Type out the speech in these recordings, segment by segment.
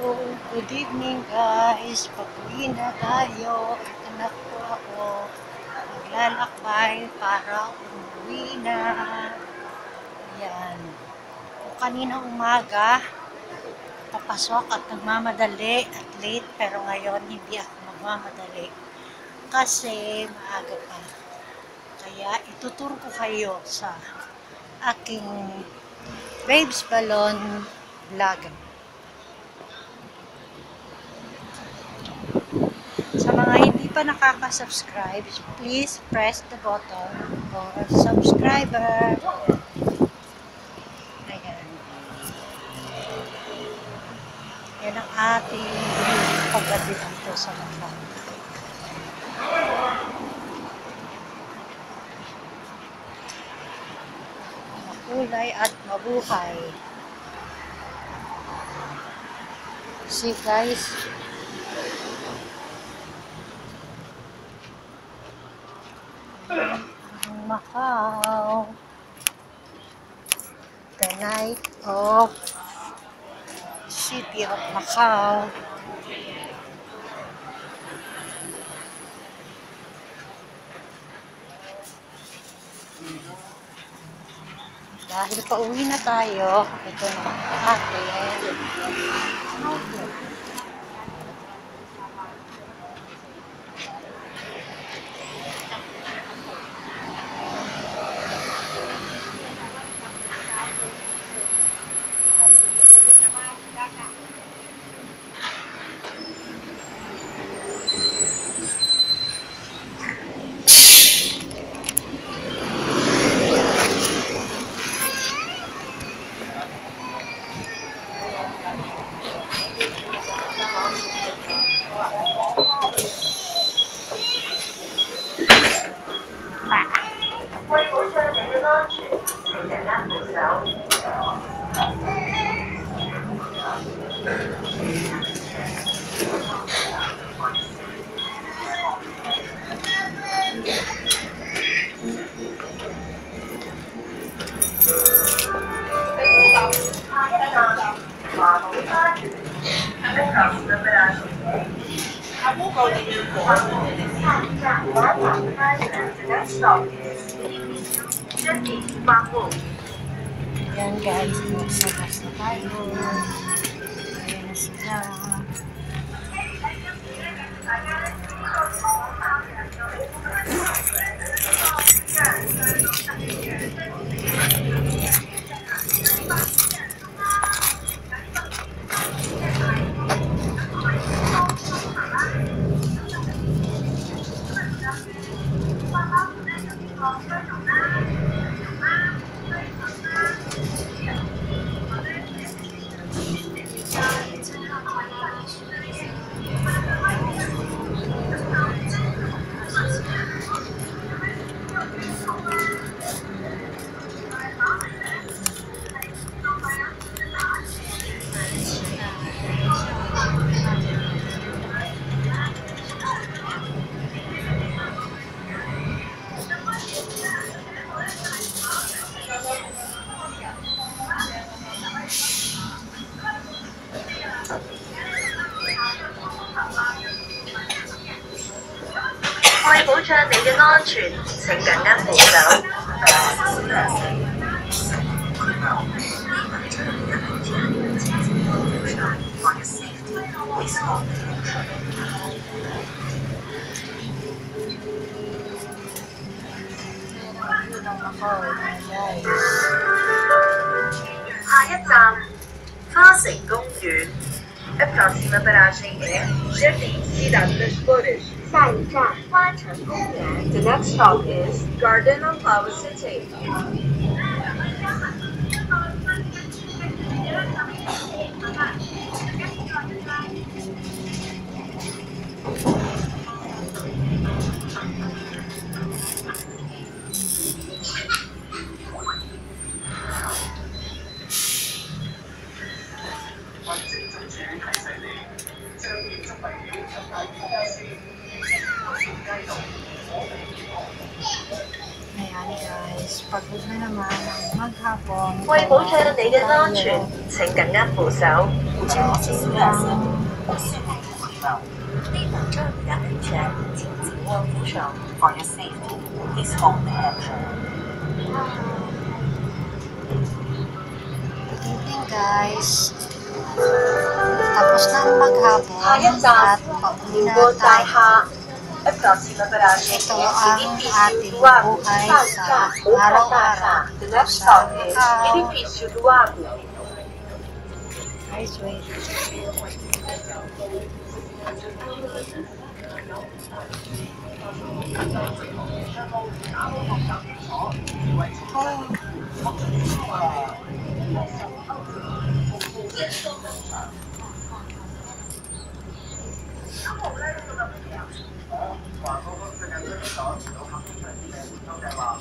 good evening guys. Pag-uwi na tayo. Ito na po ako. Maglalakbay para umuwi na. Ayan. Kung kanina umaga, papasok at nagmamadali at late. Pero ngayon, hindi ako magmamadali. Kasi maaga pa. Kaya ituturo ko kayo sa aking Babes Balon vlog. Sa mga hindi pa nakaka-subscribe, please press the button for subscriber. Ayan. Yan ang ating paggabi dito sa mga. Makulay at mabuhay. See guys, Macau. The night of City of Macau. Dahil pauwi na tayo, ito na atin. outlet. Ayan guys, nagsabas na tayo. 你嘅安全，請緊跟扶手。下一站花城公園。A próxima paragem é Jardim Cidade das Flores. 下一站花城公园。The next stop is Garden of Flower City. 为保障你嘅安全 tayo，请紧握扶手。 chill-chill lang. 为保障你的安全，请紧握扶手。For your safety, please hold the handle. Good evening guys. Tapos na ang maghapon 下一 at 站， pauwi 辽 na 国大 tayo. a próxima paragem é o edifício do lago Saika ou Kakaka, de Napstalker, edifício do lago. 我收計劃，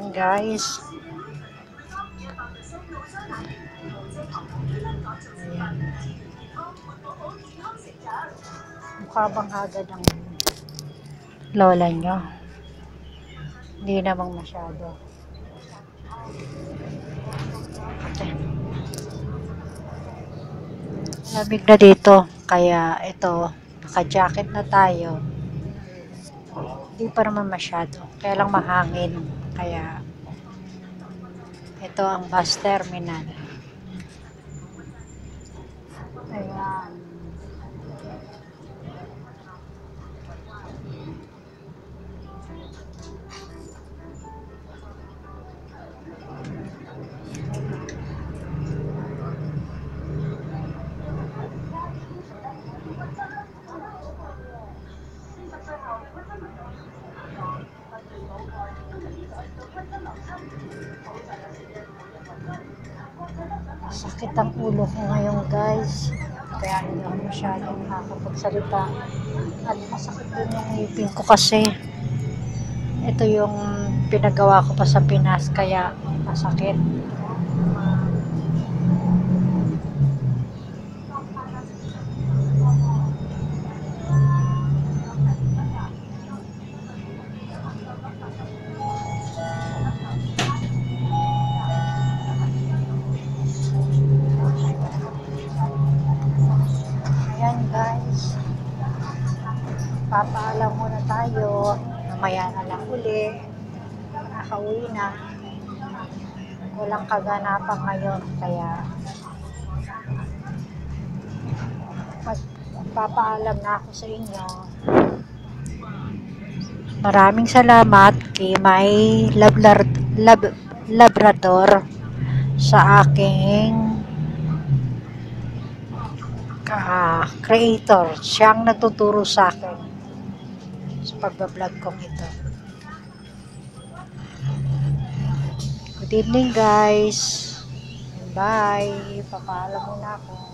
Ayan guys. Ayan. Mukha bang agad ang lola nyo? Hindi namang masyado. Okay. Lamig na dito. Kaya ito, naka-jacket na tayo. Hindi pa naman masyado. Kaya lang mahangin. Kaya ito ang bus terminal. Sakit ang ulo ko ngayon guys. Kaya hindi ako masyadong nakakapagsalita. At masakit din yung ngipin ko kasi. Ito yung pinagawa ko pa sa Pinas kaya masakit. Mamaya na lang uli. Nakauwi na. Walang kaganapan ngayon. Kaya papaalam na ako sa inyo. Maraming salamat kay may lablar, lab, labrador sa aking ah, creator. Siyang nagtuturo sa akin pagbablog kong ito. Good evening guys. Bye. Papaalam muna ako.